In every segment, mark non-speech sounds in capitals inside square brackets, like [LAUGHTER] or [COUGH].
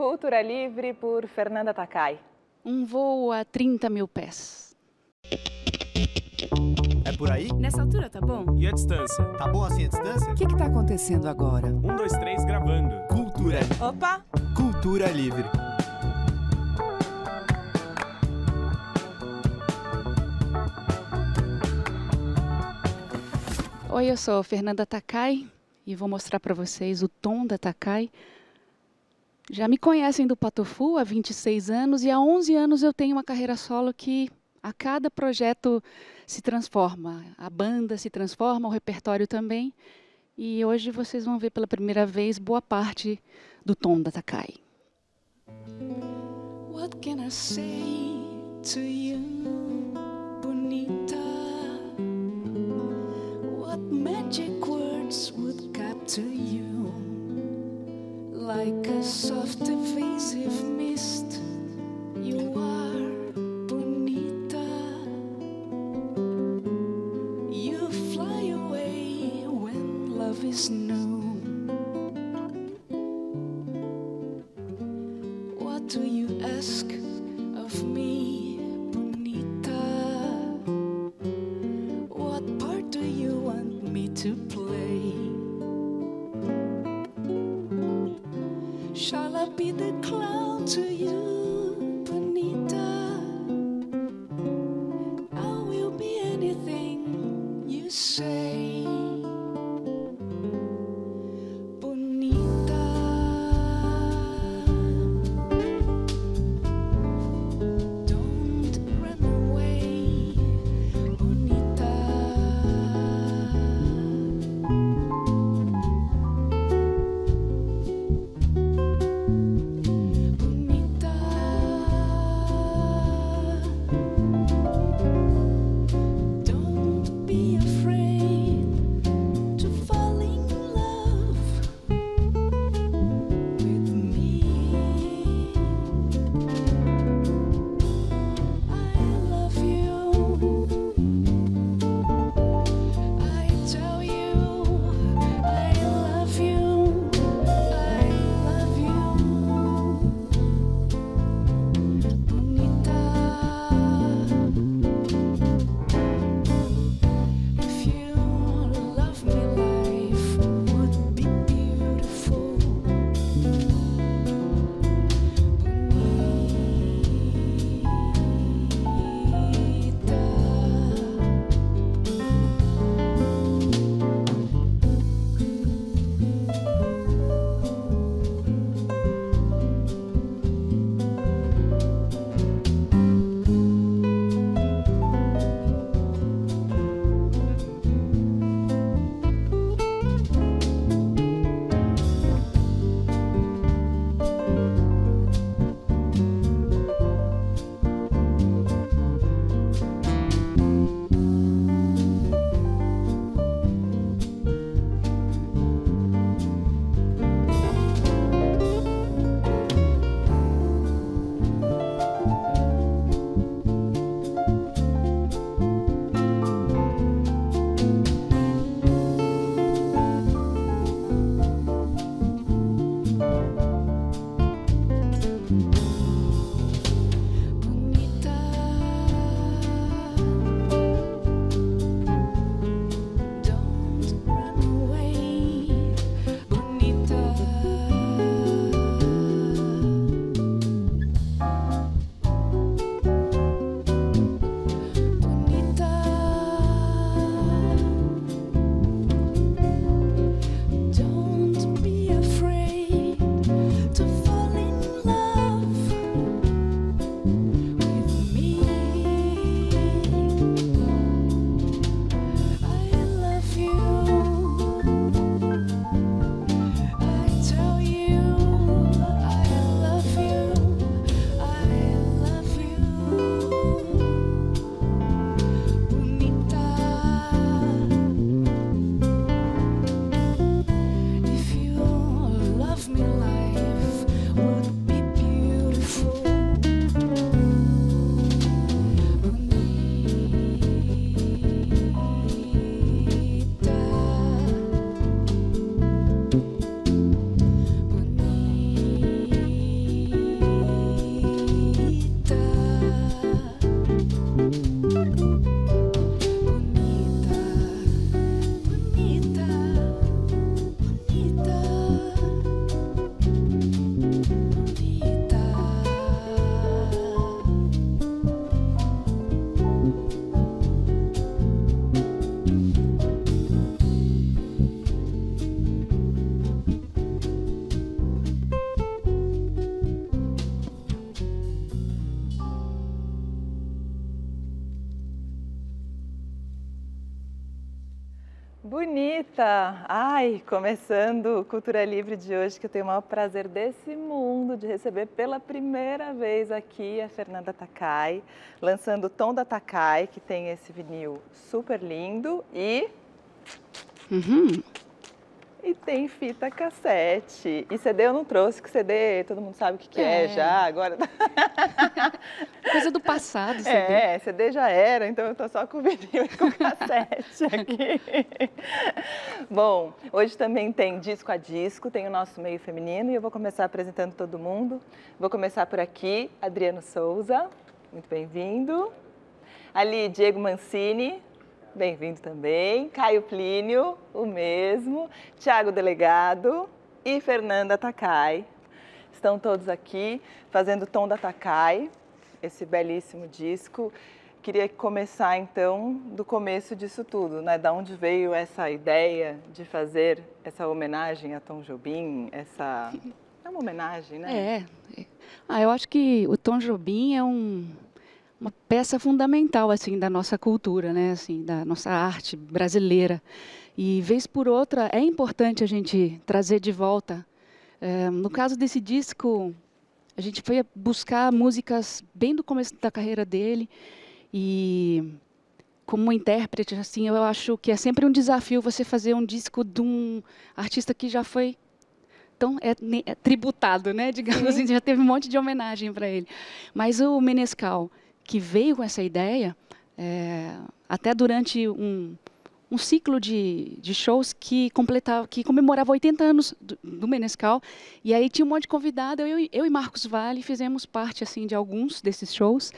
Cultura Livre por Fernanda Takai. Um voo a 30 mil pés. É por aí? Nessa altura tá bom? E a distância? Tá bom assim a distância? O que, que tá acontecendo agora? Um, dois, três, gravando. Cultura. Opa! Cultura Livre. Oi, eu sou Fernanda Takai e vou mostrar para vocês o tom da Takai. Já me conhecem do Patofu há 26 anos e há 11 anos eu tenho uma carreira solo que a cada projeto se transforma. A banda se transforma, o repertório também. E hoje vocês vão ver pela primeira vez boa parte do tom da Takai. What can I say to you, bonita? What magic words would capture you? Like a soft evasive mist, you are bonita. You fly away when love is new. Ai, começando o Cultura Livre de hoje, que eu tenho o maior prazer desse mundo de receber pela primeira vez aqui a Fernanda Takai, lançando o Tom da Takai, que tem esse vinil super lindo e Uhum. E tem fita cassete. E CD eu não trouxe, que CD todo mundo sabe o que, que é. É. já, agora. [LAUGHS] Coisa do passado, CD. É, CD já era, então eu tô só com vinil e com cassete [LAUGHS] aqui. Bom, hoje também tem disco a disco, tem o nosso meio feminino e eu vou começar apresentando todo mundo. Vou começar por aqui, Adriano Souza, muito bem-vindo. Ali, Diego Mancini, bem-vindo também. Caio Plínio, o mesmo. Tiago Delegado e Fernanda Takai. Estão todos aqui fazendo o Tom da Takai, esse belíssimo disco. Queria começar então do começo disso tudo, né? Da onde veio essa ideia de fazer essa homenagem a Tom Jobim, essa é uma homenagem, né? É. Ah, eu acho que o Tom Jobim é um, uma peça fundamental assim da nossa cultura, né? Assim, da nossa arte brasileira. E vez por outra é importante a gente trazer de volta. É, no caso desse disco, a gente foi buscar músicas bem do começo da carreira dele e como intérprete, assim, eu acho que é sempre um desafio você fazer um disco de um artista que já foi tão é, é tributado, né? Digamos assim, já teve um monte de homenagem para ele. Mas o Menescal, que veio com essa ideia, é, até durante um, um ciclo de, de shows que completava, que comemorava 80 anos do, do Menescal, e aí tinha um monte de convidado, eu, e- eu e Marcos Vale fizemos parte assim de alguns desses shows.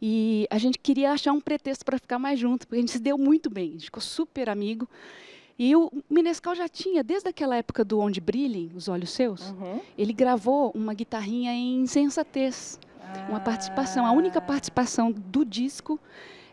E a gente queria achar um pretexto para ficar mais junto, porque a gente se deu muito bem, a gente ficou super amigo. E o Menescal já tinha, desde aquela época do Onde Brilhem os Olhos Seus, Uhum. ele gravou uma guitarrinha em Insensatez, uma participação. A única participação do disco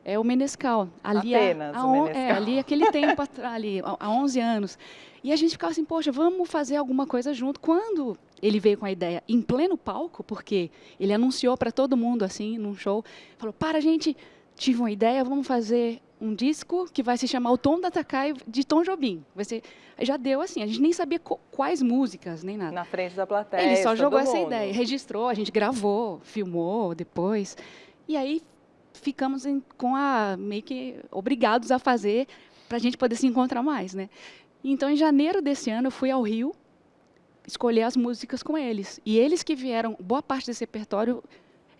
é o Menescal. Ali Apenas há o on- Menescal. É, ali aquele tempo atrás, ali, há há 11 anos. E a gente ficava assim, poxa, vamos fazer alguma coisa junto. Quando ele veio com a ideia em pleno palco, porque ele anunciou para todo mundo assim, num show, falou: "Para, gente, tive uma ideia, vamos fazer um disco que vai se chamar O Tom da Takai de Tom Jobim". Vai ser já deu assim, a gente nem sabia quais músicas, nem nada. na frente da plateia. Ele só jogou essa mundo. ideia, registrou, a gente gravou, filmou depois. E aí ficamos em- com a meio que obrigados a fazer para a gente poder se encontrar mais, né? Então, em janeiro desse ano, eu fui ao Rio escolher as músicas com eles. E eles que vieram, boa parte desse repertório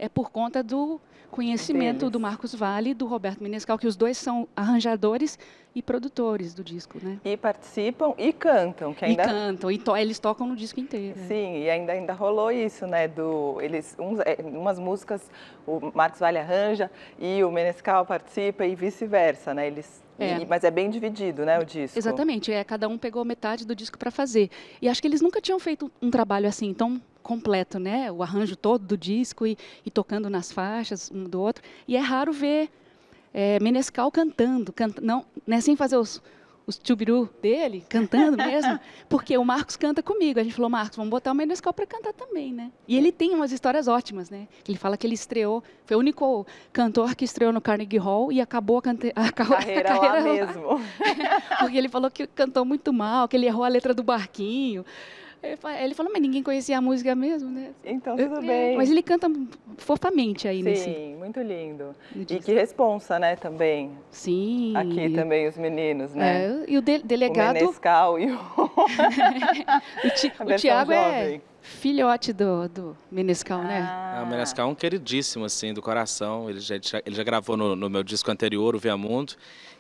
é por conta do conhecimento Deles. do Marcos Vale e do Roberto Menescal, que os dois são arranjadores e produtores do disco, né? E participam e cantam, que ainda E cantam, e to- eles tocam no disco inteiro. né? Sim, e ainda, ainda rolou isso, né? Do, eles, uns, é, umas músicas o Marcos Vale arranja e o Menescal participa e vice-versa, né? Eles, É. e- mas é bem dividido, né, o disco? Exatamente, é, cada um pegou metade do disco para fazer. E acho que eles nunca tinham feito um trabalho assim tão completo, né? O arranjo todo do disco e, e tocando nas faixas um do outro. E é raro ver é, Menescal cantando, canta, não, né, sem fazer os, os chubiru dele, cantando mesmo, [LAUGHS] porque o Marcos canta comigo. A gente falou, Marcos, vamos botar o Menescal para cantar também, né? E ele tem umas histórias ótimas, né? Ele fala que ele estreou, foi o único cantor que estreou no Carnegie Hall e acabou a, cante, a, ca- a Carreira, lá carreira mesmo. [LAUGHS] porque ele falou que cantou muito mal, que ele errou a letra do barquinho. Ele fa- Ele falou, mas ninguém conhecia a música mesmo, né? Então, tudo É, bem. Mas ele canta fofamente aí Sim, nesse. muito lindo. E que responsa, né, também. Sim. Aqui também os meninos, né? É, e o de- O delegado, Menescal e o, [LAUGHS] o, Ti- o Tiago é filhote do, do Menescal, né? Ah, o Menescal é um queridíssimo, assim, do coração. Ele já, já- ele já gravou no, no meu disco anterior, o Via Mundo.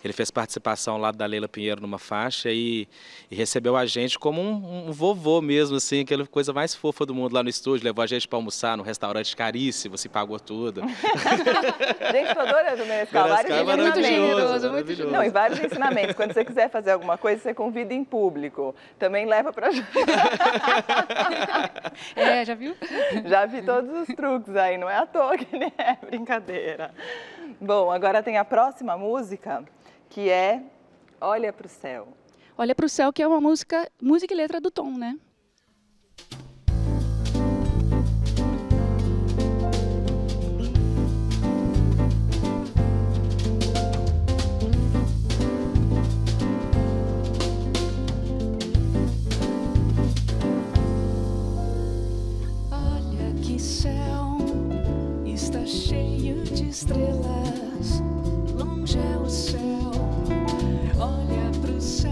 Ele fez participação lá da Leila Pinheiro numa faixa e, e recebeu a gente como um, um vovô mesmo, assim, aquela coisa mais fofa do mundo lá no estúdio. Levou a gente para almoçar num restaurante caríssimo, se pagou tudo. [LAUGHS] Gente, tô adorando o Menescal. Menescal Vários é ensinamentos. generoso, muito maravilhoso. Não, e vários ensinamentos. Quando você quiser fazer alguma coisa, você convida em público. Também leva pra gente. [LAUGHS] [LAUGHS] É, já viu? Já vi todos os truques aí, não é à toa que nem é brincadeira. Bom, agora tem a próxima música, que é Olha pro Céu. Olha para o céu, que é uma música, música e letra do Tom, né? Cheio de estrelas. Longe é o céu, olha pro céu,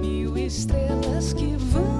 mil estrelas que vão.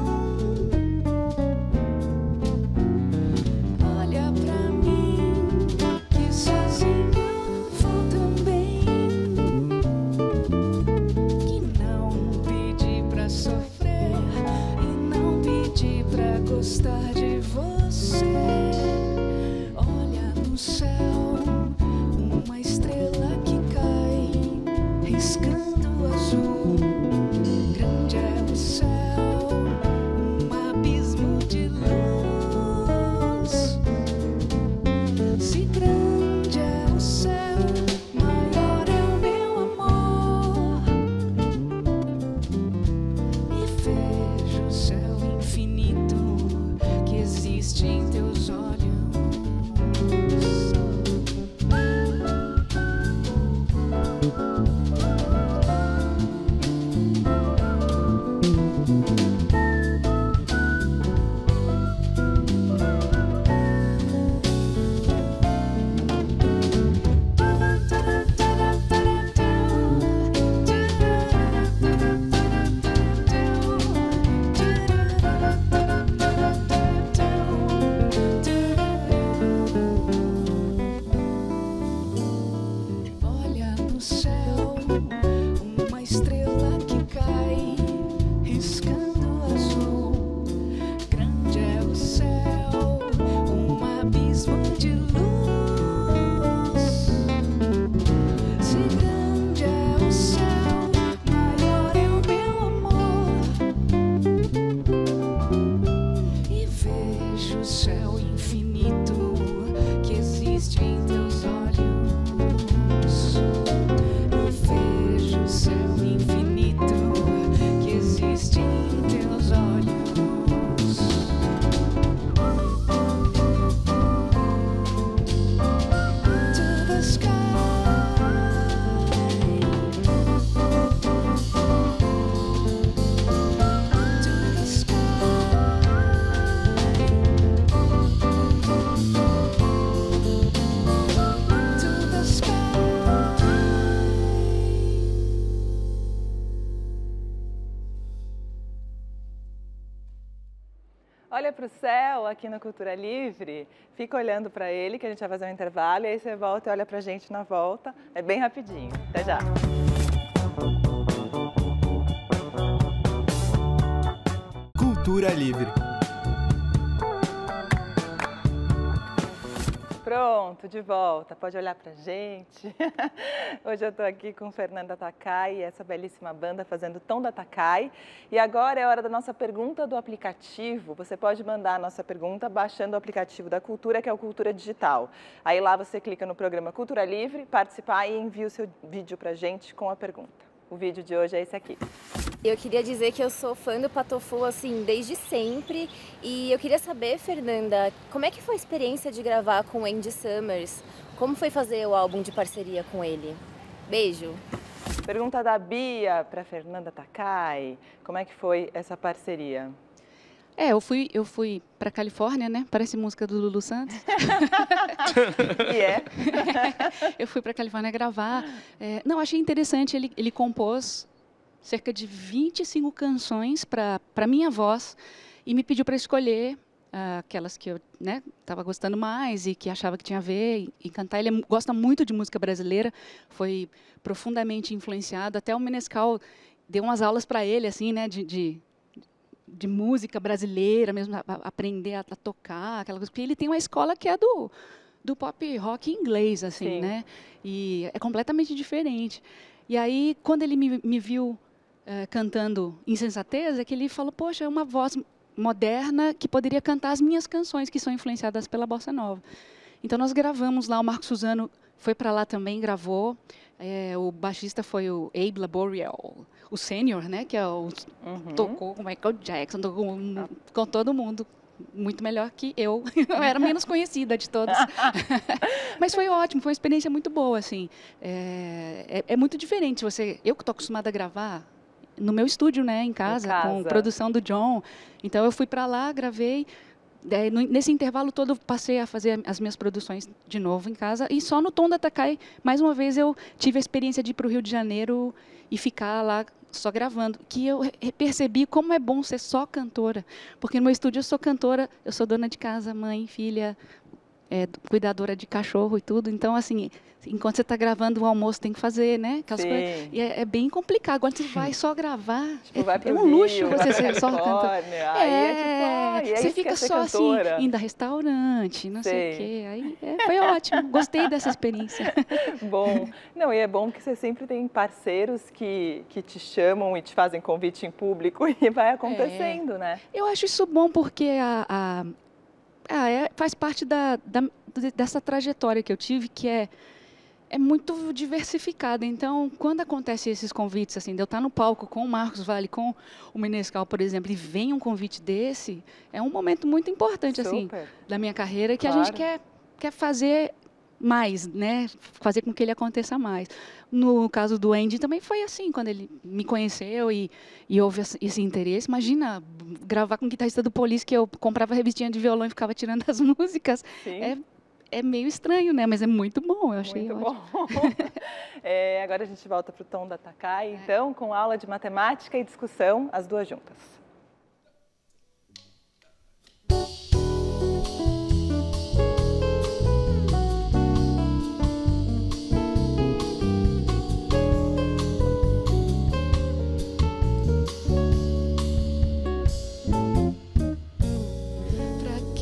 Céu, aqui no Cultura Livre, fica olhando para ele, que a gente vai fazer um intervalo, e aí você volta e olha para a gente na volta. É bem rapidinho. Até já. Cultura Livre. Pronto, de volta. Pode olhar pra gente. [LAUGHS] Hoje eu tô aqui com Fernanda Takai e essa belíssima banda fazendo Tom da Takai. E agora é hora da nossa pergunta do aplicativo. Você pode mandar a nossa pergunta baixando o aplicativo da Cultura, que é o Cultura Digital. Aí lá você clica no programa Cultura Livre, participar e envia o seu vídeo pra gente com a pergunta. O vídeo de hoje é esse aqui. Eu queria dizer que eu sou fã do Patofu, assim, desde sempre. E eu queria saber, Fernanda, como é que foi a experiência de gravar com o Andy Summers? Como foi fazer o álbum de parceria com ele? Beijo! Pergunta da Bia para Fernanda Takai. Como é que foi essa parceria? É, eu fui, eu fui para Califórnia, né? Parece música do Lulu Santos. [LAUGHS] E é? [LAUGHS] eu fui para Califórnia gravar. É, não, achei interessante. Ele, ele compôs cerca de 25 canções para minha voz e me pediu para escolher ah, aquelas que eu estava gostando mais e que achava que tinha a ver e, cantar. Ele é gosta muito de música brasileira, foi profundamente influenciado. Até o Menescal deu umas aulas para ele, assim, né? de, de de música brasileira, mesmo a- a- aprender a, a tocar, aquela coisa, porque ele tem uma escola que é do do pop rock inglês, assim, Sim. né? E é completamente diferente. E aí, quando ele me, me viu eh, cantando Insensatez, é que ele falou, poxa, é uma voz moderna que poderia cantar as minhas canções, que são influenciadas pela bossa nova. Então, nós gravamos lá, o Marco Suzano foi para lá também, gravou. Eh, o baixista foi o Abe Laboriel, o sênior, né? Que é o Uhum. tocou com Michael Jackson, tocou com, com todo mundo. Muito melhor que eu. [LAUGHS] Eu era menos conhecida de todos. [LAUGHS] Mas foi ótimo, foi uma experiência muito boa, assim. É, é, é muito diferente. Você, eu que estou acostumada a gravar no meu estúdio, né, em casa, com casa. produção do John. Então eu fui para lá, gravei Daí, nesse intervalo todo, passei a fazer as minhas produções de novo em casa. E só no Tom da Takai, mais uma vez, eu tive a experiência de ir para o Rio de Janeiro e ficar lá só gravando. Que eu percebi como é bom ser só cantora. Porque no meu estúdio eu sou cantora, eu sou dona de casa, mãe, filha, é, cuidadora de cachorro e tudo. Então, assim, enquanto você está gravando o almoço, tem que fazer, né? Aquelas Sim. coisas. E é, é bem complicado. Agora você vai só gravar. Tipo, é, vai é um luxo Rio, você vai pra ser só Aí é, tipo, você fica só cantora. assim, indo a restaurante, não sei Sei. o quê. Aí é, foi ótimo, gostei dessa experiência. [LAUGHS] Bom, não, e é bom que você sempre tem parceiros que, que te chamam e te fazem convite em público [LAUGHS] e vai acontecendo, né? Eu acho isso bom porque a, a- ah, é- faz parte da, da- dessa trajetória que eu tive, que é, é muito diversificada. Então, quando acontecem esses convites, assim, de eu estar no palco com o Marcos Vale, com o Menescal, por exemplo, e vem um convite desse, é um momento muito importante, assim, da minha carreira que a gente Claro. quer, quer fazer mais, né? Fazer com que ele aconteça mais. No caso do Andy também foi assim, quando ele me conheceu e, e houve esse esse interesse. Imagina gravar com o guitarrista do Police, que eu comprava revistinha de violão e ficava tirando as [LAUGHS] músicas. Sim. É, é meio estranho, né? Mas é muito bom, eu achei Muito ótimo. bom. [LAUGHS] É, agora a gente volta para o tom da Takai, então, com aula de matemática e discussão, as duas juntas.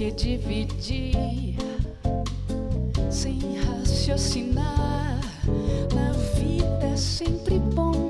Que dividir sem raciocinar? Na vida é sempre bom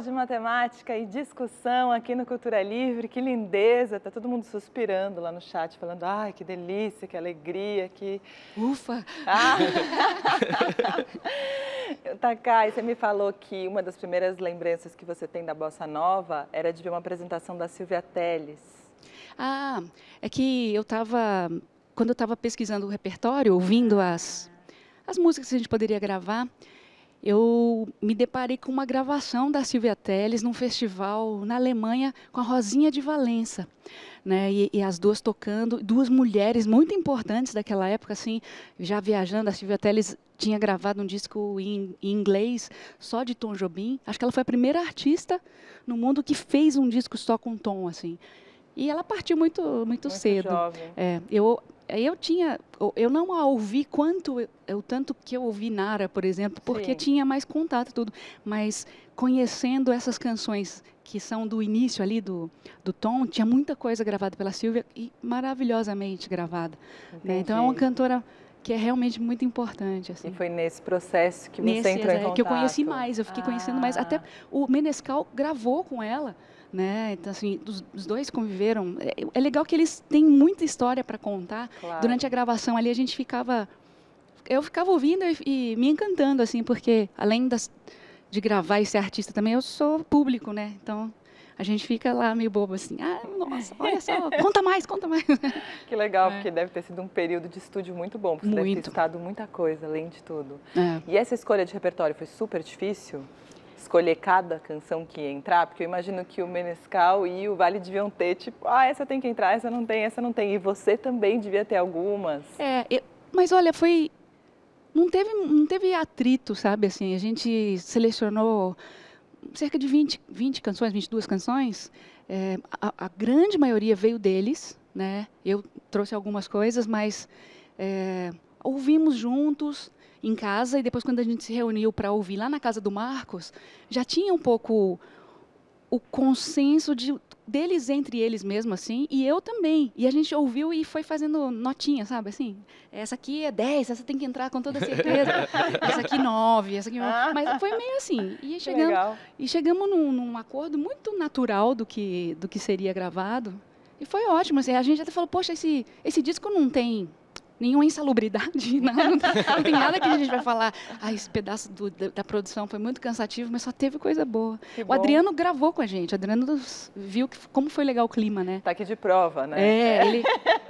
Aula de matemática e discussão aqui no Cultura Livre, que lindeza! Tá todo mundo suspirando lá no chat, falando, ai, que delícia, que alegria, que... Ufa! Ah. [LAUGHS] Takai, você me falou que uma das primeiras lembranças que você tem da Bossa Nova era de ver uma apresentação da Silvia Teles. Ah, é que eu estava, quando eu estava pesquisando o repertório, ouvindo as, as músicas que a gente poderia gravar, eu me deparei com uma gravação da Silvia Telles num festival na Alemanha com a Rosinha de Valença. Né, e, e, as duas tocando, duas mulheres muito importantes daquela época, assim, já viajando. A Silvia Telles tinha gravado um disco em, em, inglês só de Tom Jobim. Acho que ela foi a primeira artista no mundo que fez um disco só com Tom, assim. E ela partiu muito, muito, muito cedo. Jovem. É, eu eu tinha, eu não a ouvi quanto, o tanto que eu ouvi Nara, por exemplo, porque Sim. tinha mais contato tudo, mas conhecendo essas canções que são do início ali do, do Tom, tinha muita coisa gravada pela Silvia e maravilhosamente gravada. Né? Então é uma cantora que é realmente muito importante. Assim. E foi nesse processo que você nesse, entrou em contato? É, que eu conheci mais, eu fiquei ah. conhecendo mais. Até o Menescal gravou com ela né? Então assim, os, os dois conviveram. É, é, legal que eles têm muita história para contar. Claro. Durante a gravação ali a gente ficava, eu ficava ouvindo e, e me encantando assim, porque além das, de gravar e ser artista também, eu sou público, né? Então a gente fica lá meio bobo assim, ah, nossa, olha só, [LAUGHS] conta mais, conta mais. [LAUGHS] Que legal, é. porque deve ter sido um período de estúdio muito bom, porque muito. você deve ter estudado muita coisa, além de tudo. É. E essa escolha de repertório foi super difícil? Escolher cada canção que ia entrar, porque eu imagino que o Menescal e o Vale deviam ter, tipo, ah, essa tem que entrar, essa não tem, essa não tem. E você também devia ter algumas. É, eu, mas olha, foi. Não teve, não teve atrito, sabe? Assim, a gente selecionou cerca de 20, 20 canções, 22 canções. É, a, a, grande maioria veio deles, né? Eu trouxe algumas coisas, mas é, ouvimos juntos em casa e depois quando a gente se reuniu para ouvir lá na casa do Marcos, já tinha um pouco o consenso de, deles entre eles mesmo, assim, e eu também. E a gente ouviu e foi fazendo notinha, sabe, assim, essa aqui é 10, essa tem que entrar com toda certeza, [LAUGHS] essa aqui 9, essa aqui 9. Ah. Mas foi meio assim. E chegamos, e chegamos num, num, acordo muito natural do que, do que seria gravado. E foi ótimo, assim, a gente até falou, poxa, esse, esse disco não tem nenhuma insalubridade, [LAUGHS] não, não, não, tem nada que a gente vai falar. Ah, esse pedaço do, da, da, produção foi muito cansativo, mas só teve coisa boa. Que o bom. Adriano gravou com a gente, o Adriano viu que, como foi legal o clima, né? Tá aqui de prova, né? É, ele,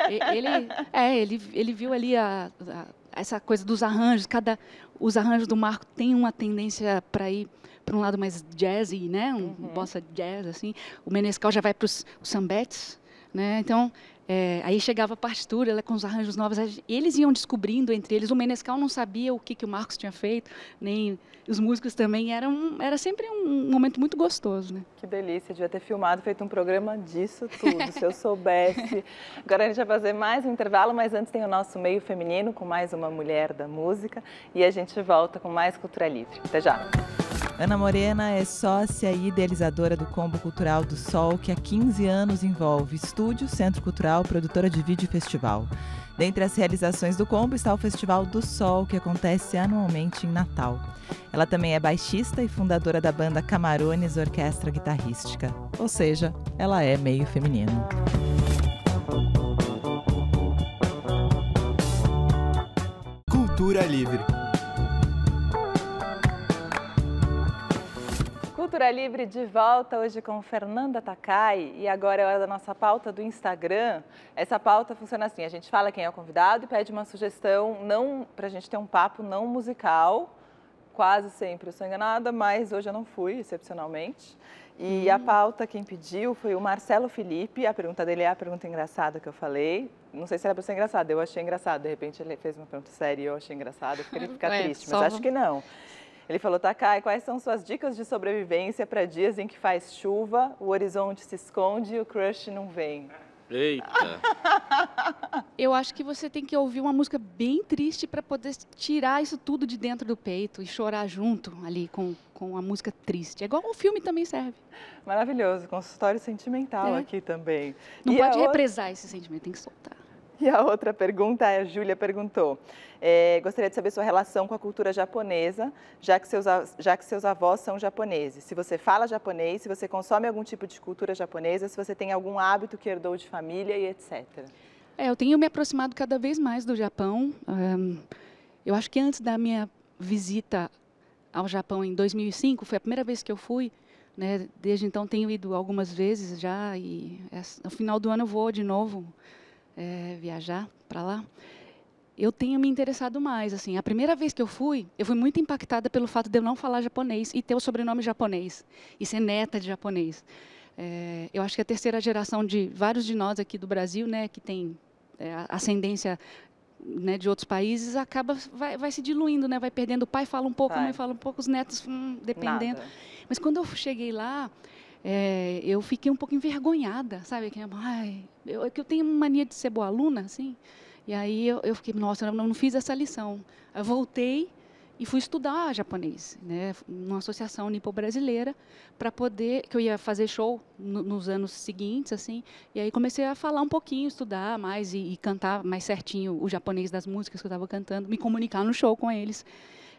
ele, é, ele, ele viu ali a, a, essa coisa dos arranjos, cada, os arranjos do Marco têm uma tendência para ir para um lado mais jazzy, né? Um uhum. bossa jazz, assim. O Menescal já vai para os sambetes, né? Então, é, aí chegava a partitura, ela com os arranjos novos, eles iam descobrindo entre eles. O Menescal não sabia o que, que o Marcos tinha feito, nem os músicos também. Era, um, era sempre um momento muito gostoso, né? Que delícia, devia ter filmado, feito um programa disso tudo, se eu soubesse. [LAUGHS] Agora a gente vai fazer mais um intervalo, mas antes tem o nosso meio feminino com mais uma mulher da música e a gente volta com mais Cultura Livre. Até já! Ana Morena é sócia e idealizadora do Combo Cultural do Sol, que há 15 anos envolve estúdio, centro cultural, produtora de vídeo e festival. Dentre as realizações do Combo está o Festival do Sol, que acontece anualmente em Natal. Ela também é baixista e fundadora da banda Camarones Orquestra Guitarrística, ou seja, ela é meio feminino. Cultura Livre Cultura Livre de volta hoje com Fernanda Takai e agora é hora da nossa pauta do Instagram. Essa pauta funciona assim: a gente fala quem é o convidado e pede uma sugestão não para a gente ter um papo não musical. Quase sempre eu sou enganada, mas hoje eu não fui, excepcionalmente. E hum. a pauta quem pediu foi o Marcelo Felipe. A pergunta dele é a pergunta engraçada que eu falei. Não sei se era para ser engraçada, eu achei engraçado. De repente ele fez uma pergunta séria e eu achei engraçado. Eu fiquei ficar triste, mas acho que não. Ele falou, Takai, quais são suas dicas de sobrevivência para dias em que faz chuva, o horizonte se esconde e o crush não vem? Eita! [LAUGHS] Eu acho que você tem que ouvir uma música bem triste para poder tirar isso tudo de dentro do peito e chorar junto ali com, com a música triste. É igual o filme também serve. Maravilhoso, consultório sentimental é. aqui também. Não e pode represar esse sentimento, tem que soltar. [LAUGHS] E a outra pergunta, a Júlia perguntou, é, gostaria de saber sua relação com a cultura japonesa, já que, seus, já que seus avós são japoneses. Se você fala japonês, se você consome algum tipo de cultura japonesa, se você tem algum hábito que herdou de família e etc. É, eu tenho me aproximado cada vez mais do Japão. Um, eu acho que antes da minha visita ao Japão em 2005, foi a primeira vez que eu fui, né? Desde então tenho ido algumas vezes já e no final do ano eu vou de novo é, viajar para lá. Eu tenho me interessado mais, assim. A primeira vez que eu fui, eu fui muito impactada pelo fato de eu não falar japonês e ter o sobrenome japonês e ser neta de japonês. É, eu acho que a terceira geração de vários de nós aqui do Brasil, né, que tem é, ascendência né, de outros países acaba vai, vai, se diluindo, né? Vai perdendo. O pai fala um pouco, vai. a mãe fala um pouco, os netos hum, dependendo. Nada. Mas quando eu cheguei lá, é, eu fiquei um pouco envergonhada, sabe? Que, ai, eu, é que eu tenho mania de ser boa aluna, assim. E aí eu, eu fiquei, nossa, eu não, não fiz essa lição. Eu voltei e fui estudar japonês, né, numa associação nipo-brasileira, para poder, que eu ia fazer show no, nos anos seguintes, assim, e aí comecei a falar um pouquinho, estudar mais e, e cantar mais certinho o japonês das músicas que eu estava cantando, me comunicar no show com eles.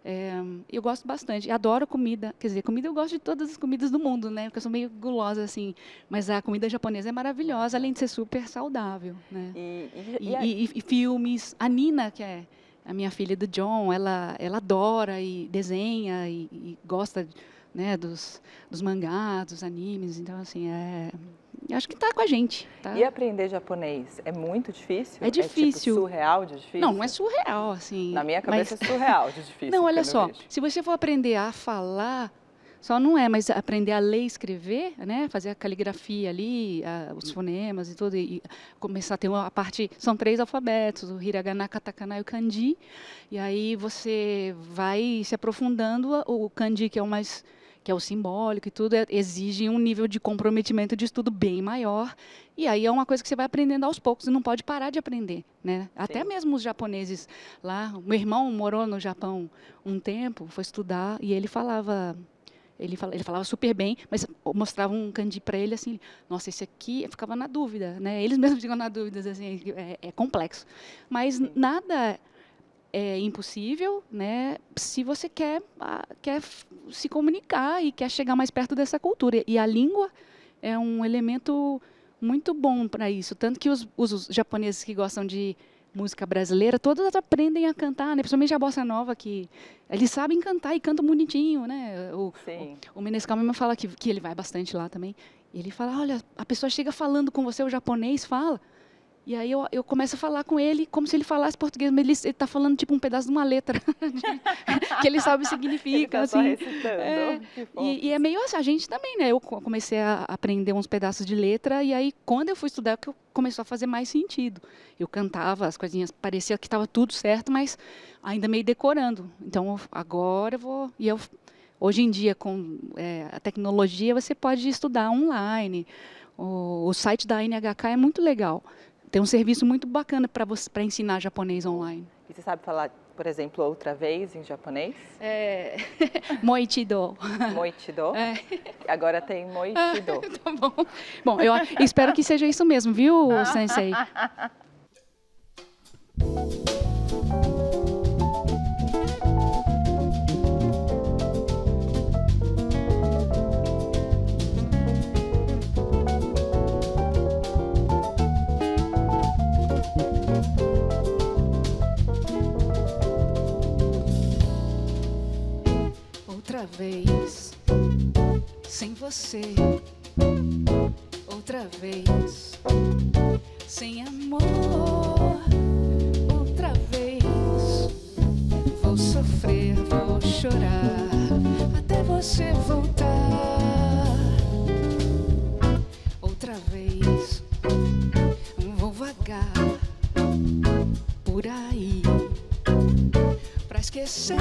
É, eu gosto bastante, adoro comida, quer dizer, comida eu gosto de todas as comidas do mundo, né, porque eu sou meio gulosa, assim, mas a comida japonesa é maravilhosa, além de ser super saudável, né. E, e, e, e filmes, a Nina, que é a minha filha do John, ela, ela adora e desenha e, e gosta né, dos, dos mangás, dos animes. Então, assim, é, acho que está com a gente. Tá? E aprender japonês é muito difícil? É difícil. É tipo surreal de difícil? Não, não é surreal, assim. Na minha cabeça mas... é surreal de difícil. [LAUGHS] Não, olha só, se você for aprender a falar só não é, mas aprender a ler e escrever, né? Fazer a caligrafia ali, a, os fonemas e tudo, e começar a ter uma parte. São três alfabetos: o hiragana, katakana e o kanji. E aí você vai se aprofundando. O kanji, que é o mais que é o simbólico e tudo, é, exige um nível de comprometimento de estudo bem maior. E aí é uma coisa que você vai aprendendo aos poucos e não pode parar de aprender. Né? Até mesmo os japoneses lá. Meu irmão morou no Japão um tempo, foi estudar, e ele falava ele, fala, ele falava super bem, mas mostrava um candi para ele assim, nossa, esse aqui, eu ficava na dúvida, né? Eles [LAUGHS] mesmos ficam na dúvida, assim, é, é complexo. Mas Sim. nada é impossível, né? Se você quer, quer se comunicar e quer chegar mais perto dessa cultura. E a língua é um elemento muito bom para isso. Tanto que os, os japoneses que gostam de música brasileira, todas aprendem a cantar, né? Principalmente a bossa nova, que eles sabem cantar e cantam bonitinho, né? O, Sim. o, o Menescal mesmo fala que, que ele vai bastante lá também. E ele fala, olha, a pessoa chega falando com você, o japonês fala, e aí eu, eu começo a falar com ele como se ele falasse português, mas ele está falando tipo um pedaço de uma letra [LAUGHS] que ele sabe o que significa. Ele tá assim. É, e, e, é meio assim, a gente também, né? Eu comecei a aprender uns pedaços de letra e aí quando eu fui estudar que começou a fazer mais sentido. Eu cantava as coisinhas, parecia que estava tudo certo, mas ainda meio decorando. Então agora eu vou e eu hoje em dia com é, a tecnologia você pode estudar online. O, o site da NHK é muito legal tem um serviço muito bacana para você para ensinar japonês online. E você sabe falar, por exemplo, outra vez em japonês? É... [LAUGHS] Moichido. Moichido? É. Agora tem moichido. [LAUGHS] tá bom. Bom, eu espero que seja isso mesmo, viu, [LAUGHS] sensei? Outra vez sem você, outra vez sem amor, outra vez vou sofrer, vou chorar até você voltar. Outra vez vou vagar por aí pra esquecer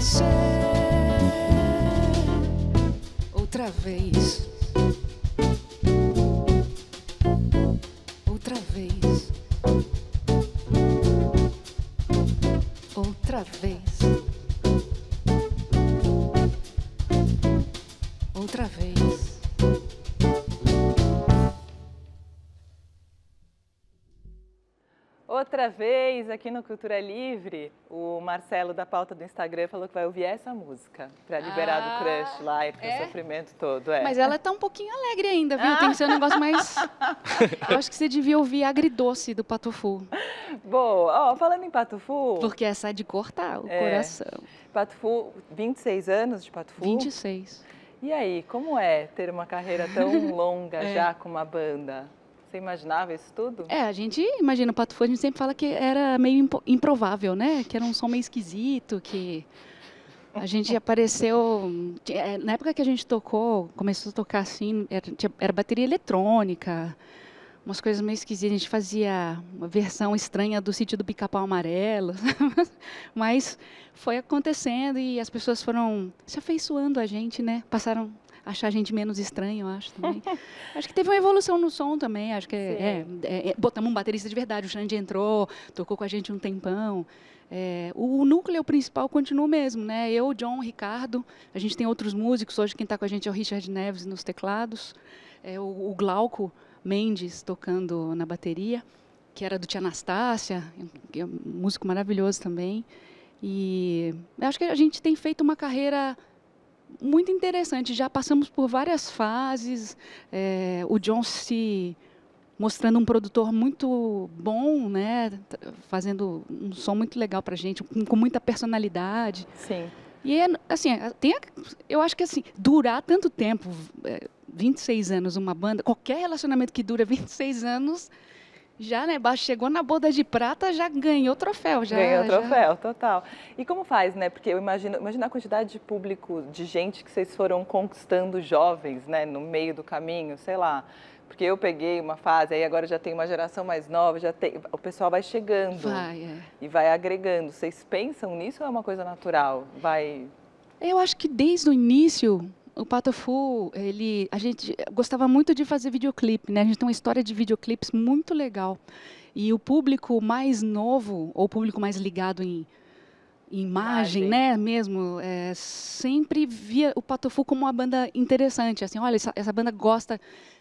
você. Outra vez. Outra vez. Outra vez. Outra vez. Outra vez aqui no Cultura Livre, o Marcelo da pauta do Instagram falou que vai ouvir essa música para liberar Ah, do crush lá e pro é? sofrimento todo. É. Mas ela tá um pouquinho alegre ainda, viu? Tem que ser um negócio mais. [LAUGHS] Eu acho que você devia ouvir Agridoce do Patofu. Boa, ó, falando em Pato Fu, Porque essa é de cortar o É. coração. Pato Fu, 26 anos de Pato Fu. 26. E aí, como é ter uma carreira tão [LAUGHS] longa É. já com uma banda? Você imaginava isso tudo? É, a gente imagina o Pato Fu, a gente sempre fala que era meio improvável, né? Que era um som meio esquisito, que a gente apareceu. é, Na época que a gente tocou, começou a tocar assim, era, era bateria eletrônica, umas coisas meio esquisitas. A gente fazia uma versão estranha do sítio do pica-pau amarelo. [LAUGHS] Mas foi acontecendo e as pessoas foram se afeiçoando a gente, né? Passaram achar a gente menos estranho, eu acho também. [LAUGHS] acho que teve uma evolução no som também. Acho que é, é, é, botamos um baterista de verdade. O Xande entrou, tocou com a gente um tempão. É, o, o núcleo principal continua o mesmo, né? Eu, John, Ricardo. A gente tem outros músicos. Hoje quem está com a gente é o Richard Neves nos teclados. É, o, o Glauco Mendes tocando na bateria, que era do Tia Anastácia, que é um músico maravilhoso também. E acho que a gente tem feito uma carreira muito interessante. Já passamos por várias fases. é, o John se mostrando um produtor muito bom, né? Fazendo um som muito legal pra gente, com, com muita personalidade. Sim. E é, assim, é, tem, eu acho que assim, durar tanto tempo, é, 26 anos uma banda, qualquer relacionamento que dura 26 anos, já, né, chegou na boda de prata, já ganhou troféu, já. Ganhou o já- troféu, total. E como faz, né? Porque eu imagino, imagina a quantidade de público, de gente que vocês foram conquistando jovens, né? No meio do caminho, sei lá. Porque eu peguei uma fase, aí agora já tem uma geração mais nova, já tem, o pessoal vai chegando Vai, é. e vai agregando. Vocês pensam nisso ou é uma coisa natural? Vai. Eu acho que desde o início, o Patofu, ele, a gente gostava muito de fazer videoclipe, né? A gente tem uma história de videoclipes muito legal. E o público mais novo, ou o público mais ligado em, em imagem, Imagem. né, mesmo, é, sempre via o Patofu como uma banda interessante. Assim, olha, essa, essa banda gosta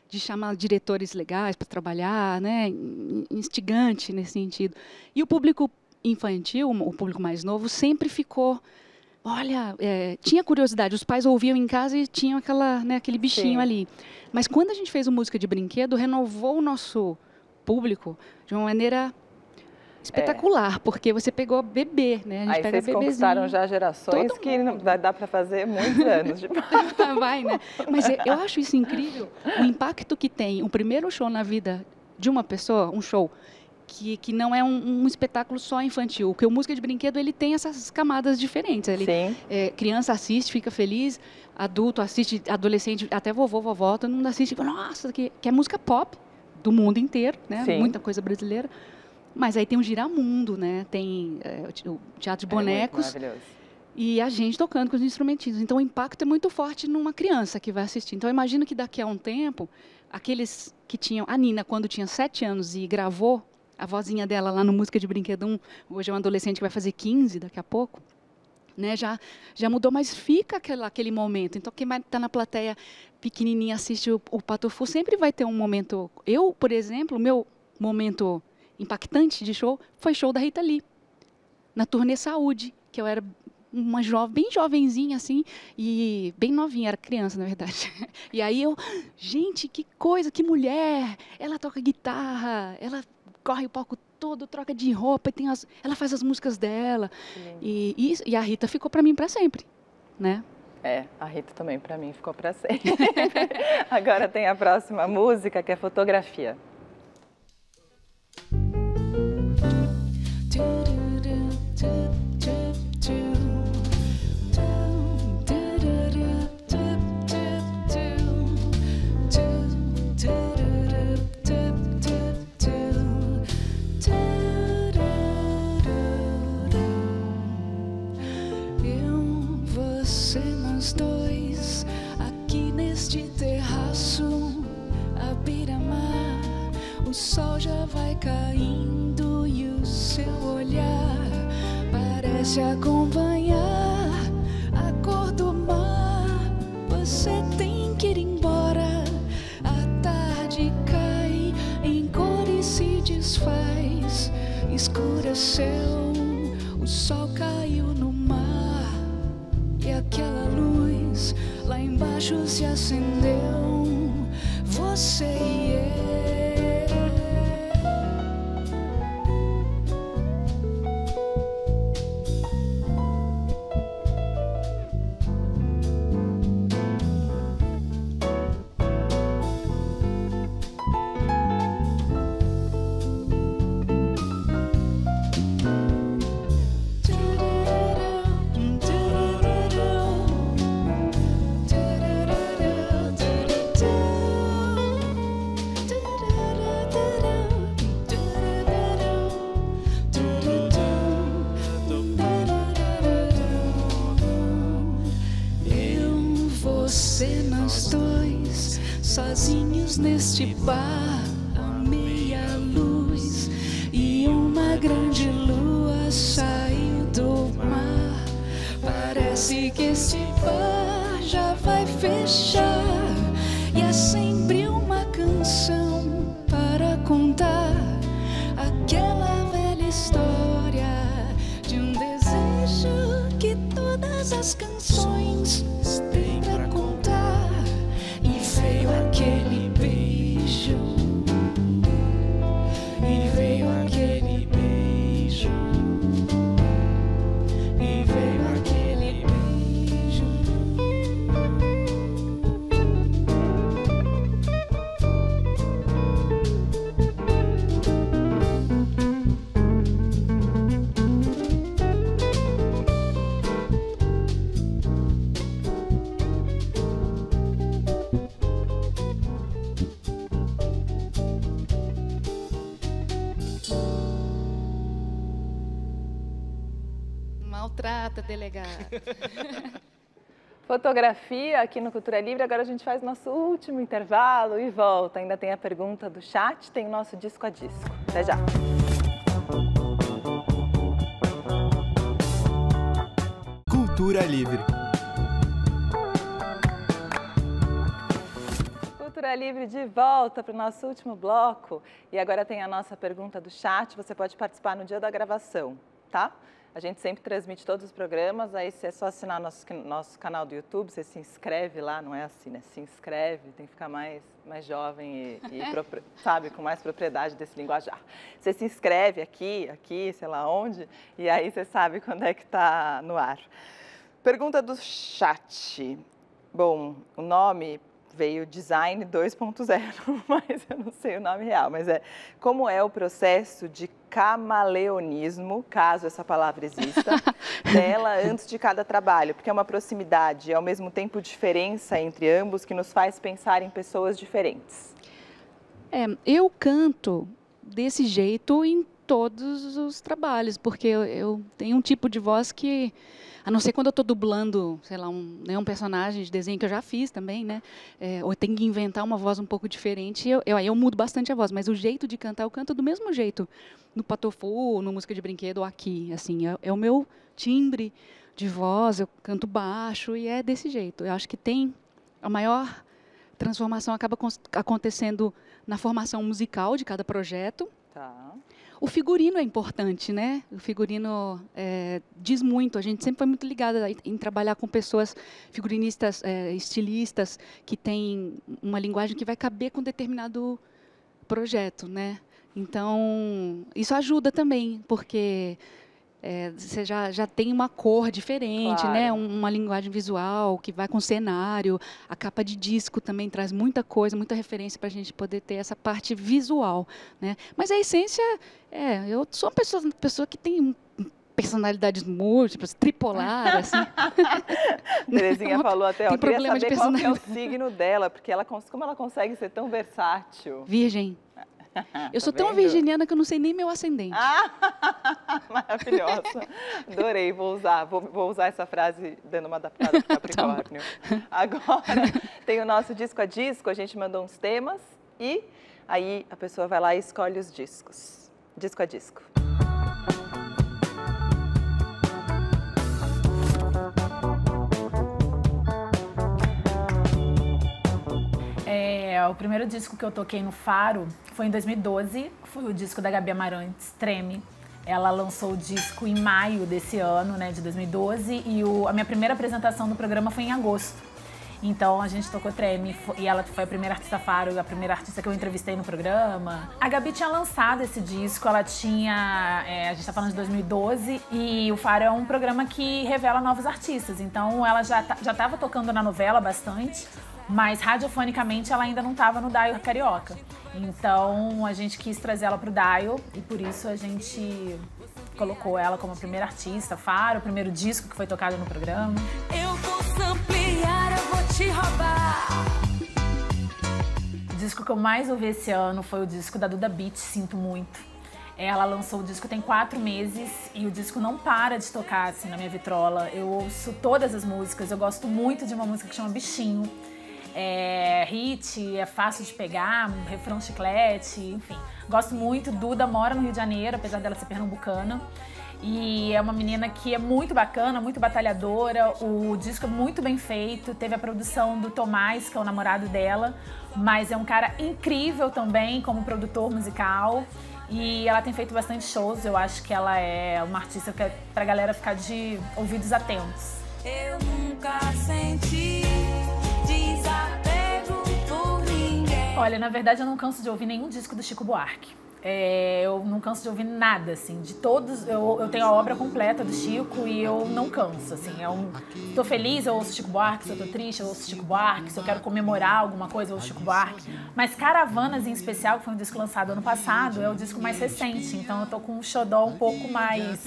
de chamar diretores legais para trabalhar, né, in- instigante nesse sentido. E o público infantil, o público mais novo, sempre ficou Olha, é, tinha curiosidade. Os pais ouviam em casa e tinham aquela, né, aquele bichinho Sim. ali. Mas quando a gente fez o música de brinquedo, renovou o nosso público de uma maneira espetacular, porque você pegou bebê, né? A gente Aí pega vocês conquistaram bebezinho. já gerações Todo que não vai dar para fazer muitos [LAUGHS] anos de [LAUGHS] Vai, né? Mas eu- eu acho isso incrível, o impacto que tem um primeiro show na vida de uma pessoa, um show que, que não é um, um espetáculo só infantil, porque o música de brinquedo ele tem essas camadas diferentes. Ele, é, criança assiste, fica feliz, adulto assiste, adolescente, até vovô, vovó, todo mundo assiste e fala, nossa, que, que é música pop do mundo inteiro, né? Sim. Muita coisa brasileira. Mas aí tem o Giramundo, né? Tem é, o te- o Teatro de É Bonecos maravilhoso. e a gente tocando com os instrumentinhos. Então o impacto é muito forte numa criança que vai assistir. Então eu imagino que daqui a um tempo, aqueles que tinham. A Nina, quando tinha sete anos e gravou a vozinha dela lá no Música de Brinquedo 1, hoje é um adolescente que vai fazer 15 daqui a pouco. Né, já, já mudou, mas fica aquela, aquele momento. Então, quem está na plateia pequenininha assiste o, o Patofu, sempre vai ter um momento. Eu, por exemplo, meu momento impactante de show foi show da Rita Lee, na turnê Saúde, que eu era uma jovem, bem jovenzinha assim, e bem novinha, era criança, na verdade. [LAUGHS] E aí eu, gente, que coisa, que mulher! Ela toca guitarra, ela corre o palco todo, troca de roupa, e tem as, ela faz as músicas dela. E, e, e a Rita ficou para mim para sempre, né? É, a Rita também para mim ficou para sempre. [LAUGHS] Agora tem a próxima música que é fotografia. Caindo e o seu olhar parece acompanhar a cor do mar. Você tem que ir embora. A tarde cai em cor e se desfaz. Escureceu, o sol caiu no mar e aquela luz lá embaixo se acendeu. Você e. Eu, Fotografia aqui no Cultura Livre. Agora a gente faz nosso último intervalo e volta. Ainda tem a pergunta do chat, tem o nosso disco a disco. Até já. Cultura Livre. Cultura Livre de volta para o nosso último bloco. E agora tem a nossa pergunta do chat. Você pode participar no dia da gravação, tá? A gente sempre transmite todos os programas, aí é só assinar nosso, nosso canal do YouTube, você se inscreve lá, não é assim, né? Se inscreve, tem que ficar mais, mais jovem e, e [LAUGHS] sabe, com mais propriedade desse linguajar. Você se inscreve aqui, aqui, sei lá onde, e aí você sabe [LAUGHS] quando é que está no ar. Pergunta do chat. Bom, o nome veio Design 2.0, [LAUGHS] mas eu não sei o nome real. Mas é como é o processo de camaleonismo, caso essa palavra exista, [LAUGHS] dela antes de cada trabalho? Porque é uma proximidade e ao mesmo tempo diferença entre ambos que nos faz pensar em pessoas diferentes. É, eu canto desse jeito em todos os trabalhos, porque eu, eu tenho um tipo de voz que, a não ser quando eu estou dublando, sei lá, um, né, um personagem de desenho que eu já fiz também, né? É, ou tenho que inventar uma voz um pouco diferente, eu, eu, aí eu mudo bastante a voz, mas o jeito de cantar, eu canto do mesmo jeito, no patofu, no música de brinquedo ou aqui, assim, é, é o meu timbre de voz, eu canto baixo e é desse jeito. Eu acho que tem a maior transformação acaba acontecendo na formação musical de cada projeto. Tá. O figurino é importante, né? O figurino é, diz muito. A gente sempre foi muito ligada em, trabalhar com pessoas, figurinistas, é, estilistas, que têm uma linguagem que vai caber com determinado projeto, né? Então, isso ajuda também, porque é, você já, já tem uma cor diferente, Claro. né? Um- uma linguagem visual que vai com cenário. A capa de disco também traz muita coisa, muita referência para a gente poder ter essa parte visual, né? Mas a essência é, eu sou uma pessoa, pessoa que tem personalidades múltiplas, tripolar, assim. [LAUGHS] Terezinha Uma- falou até, ó, tem queria problema de saber qual é o signo dela, porque ela, como ela consegue ser tão versátil. Virgem. [LAUGHS] Eu sou Tá tão virginiana que eu não sei nem meu ascendente. Ah, [LAUGHS] maravilhosa. Adorei, vou usar, vou, vou usar essa frase dando uma adaptada para [LAUGHS] Capricórnio. Agora, tem o nosso disco a disco, a gente mandou uns temas e Aí a pessoa vai lá e escolhe os discos, disco a disco. É, o primeiro disco que eu toquei no Faro foi em 2012, foi o disco da Gabi Amarantes, Treme. Ela lançou o disco em maio desse ano, né, de 2012, e o, a minha primeira apresentação do programa foi em agosto. Então a gente tocou Treme e ela foi a primeira artista Faro, a primeira artista que eu entrevistei no programa. A Gabi tinha lançado esse disco, ela tinha. É, a gente tá falando de 2012 e o Faro é um programa que revela novos artistas. Então ela já, já tava tocando na novela bastante mas radiofonicamente ela ainda não estava no Dial Carioca. Então a gente quis trazer ela para o Dial e por isso a gente colocou ela como a primeira artista, Faro, o primeiro disco que foi tocado no programa. Eu vou ampliar, eu vou te roubar. O disco que eu mais ouvi esse ano foi o disco da Duda Beat, Sinto Muito. Ela lançou o disco tem quatro meses e o disco não para de tocar assim na minha vitrola. Eu ouço todas as músicas. Eu gosto muito de uma música que chama Bichinho é hit, é fácil de pegar, refrão chiclete, enfim. Gosto muito. Duda mora no Rio de Janeiro, apesar dela ser pernambucana. E é uma menina que é muito bacana, muito batalhadora. O disco é muito bem feito. Teve a produção do Tomás, que é o namorado dela, mas é um cara incrível também como produtor musical. E ela tem feito bastante shows. Eu acho que ela é uma artista que é pra galera ficar de ouvidos atentos. Eu nunca senti Olha, na verdade eu não canso de ouvir nenhum disco do Chico Buarque. É, eu não canso de ouvir nada, assim, de todos. Eu, eu, tenho a obra completa do Chico e eu não canso, assim. É um, tô feliz, eu ouço Chico Buarque. Se eu tô triste, eu ouço Chico Buarque. Se eu quero comemorar alguma coisa, eu ouço Chico Buarque. Mas Caravanas, em especial, que foi um disco lançado ano passado, é o disco mais recente. Então eu tô com um xodó um pouco mais.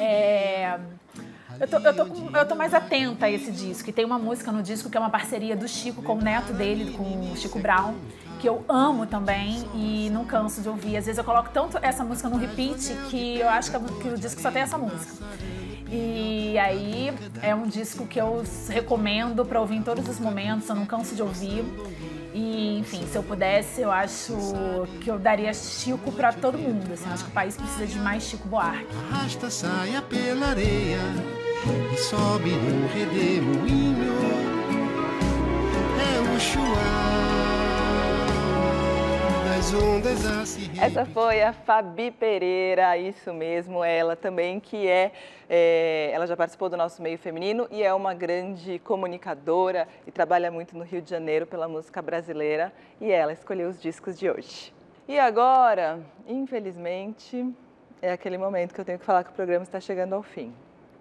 É, eu tô, eu, tô com, eu tô mais atenta a esse disco. E tem uma música no disco que é uma parceria do Chico com o neto dele, com o Chico Brown, que eu amo também e não canso de ouvir. Às vezes eu coloco tanto essa música no repeat que eu acho que, o disco só tem essa música. E aí é um disco que eu recomendo para ouvir em todos os momentos, eu não canso de ouvir. E, enfim, se eu pudesse, eu acho que eu daria Chico para todo mundo. Assim, acho que o país precisa de mais Chico Buarque. Arrasta saia pela areia e sobe no redemoinho. É o chuar ondas a se Essa foi a Fabi Pereira, isso mesmo, ela também que é, é, ela já participou do nosso meio feminino e é uma grande comunicadora e trabalha muito no Rio de Janeiro pela música brasileira e ela escolheu os discos de hoje. E agora, infelizmente, é aquele momento que eu tenho que falar que o programa está chegando ao fim.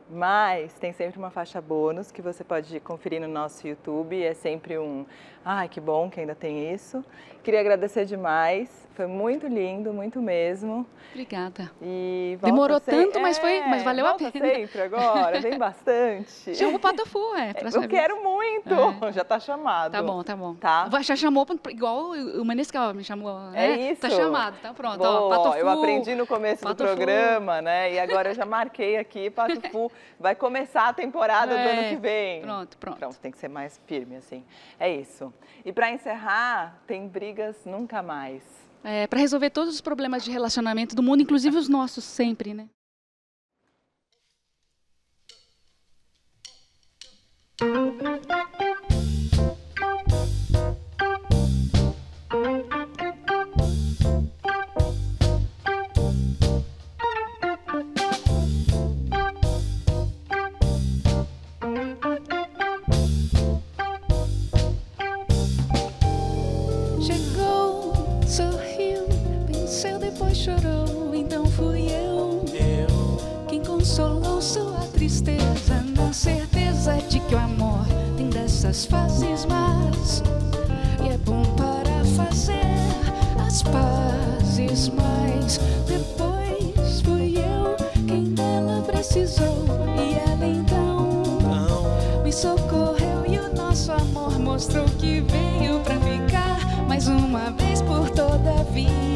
Mas tem sempre uma faixa bônus que você pode conferir no nosso YouTube. É sempre um, ai, que bom que ainda tem isso. Queria agradecer demais foi muito lindo, muito mesmo. Obrigada. E Demorou tanto, mas foi, mas é, valeu a pena. sempre agora, vem bastante. [LAUGHS] Chama o Patafu, é. Eu quero muito. É. Já tá chamado. Tá bom, tá bom. Tá. Já chamou igual o Manescal me chamou, né? É isso. Tá chamado, tá pronto. Boa, ó, Patafu, eu aprendi no começo do programa, né? E agora eu já marquei aqui, Patafu. Vai começar a temporada é. do ano que vem. Pronto, pronto. Pronto, tem que ser mais firme assim. É isso. E para encerrar, tem brigas nunca mais é, para resolver todos os problemas de relacionamento do mundo, inclusive os nossos, sempre, né? Música as fases más e é bom para fazer as pazes mais. Depois fui eu quem dela precisou e ela então Não. me socorreu e o nosso amor mostrou que veio para ficar mais uma vez por toda a vida.